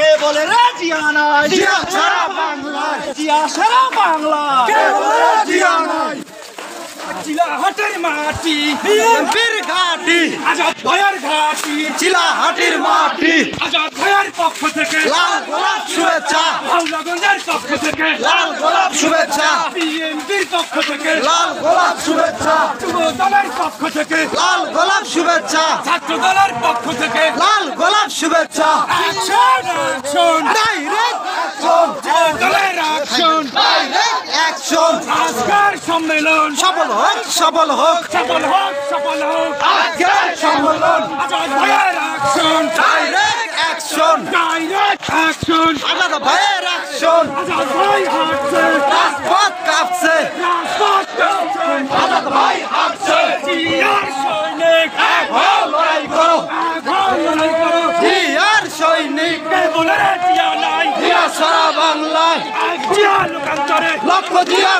কে বলে রে জিয়া নাই? জিয়া সারা বাংলায় জিয়া সারা বাংলা কে বলে রে জিয়া নাই? চিলাহাটের মাটি বিএনপির ঘাটি আজাদ ভয়ের ঘাটি চিলাহাটির মাটি। আজাদ ভয়ের পক্ষ থেকে লাল গোলাপ শুভেচ্ছা। হাওলাগঞ্জের পক্ষ থেকে লাল গোলাপ শুভেচ্ছা। বিএনপির পক্ষ থেকে লাল গোলাপ শুভেচ্ছা। যুব দলের পক্ষ থেকে লাল গোলাপ শুভেচ্ছা। ছাত্র দলের পক্ষ থেকে লাল শুভেচ্ছা। Action action. Direct action. দলের অ্যাকশন। Direct action. আজকের সম্মেলন। সফল হোক সফল হোক। সফল হোক সফল হোক। আজকের সম্মেলন। আজাদ ভয়ের action. Direct action. Direct action আলাদা ভাইয়ের অ্যাকশন। আজাদ ভাই হাঁটছে সৈনিক। জিয়া নাই? জিয়া সারা বাংলায়। জিয়া লোকান্তরে। লক্ষ জিয়া